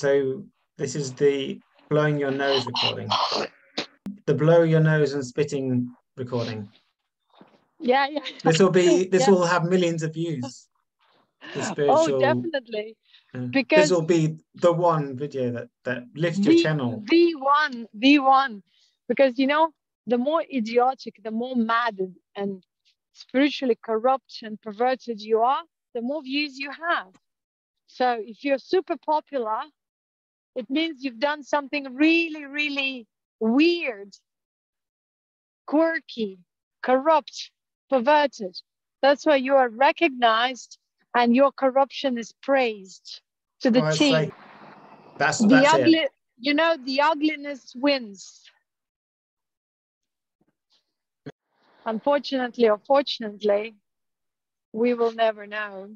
So this is the blowing your nose recording. The blow your nose and spitting recording. Yeah, yeah. This will be this Yeah. will have millions of views. The spiritual Oh, definitely. uh, because- this will be the one video that that lifts your channel. the one, the one. Because you know, the more idiotic, the more mad and spiritually corrupt and perverted you are, the more views you have. So if you're super popular, it means you've done something really, really weird, quirky, corrupt, perverted. That's why you are recognized and your corruption is praised to the Oh, it's T like- that's the that's ugly it. you know the ugliness wins unfortunately or fortunately we will never know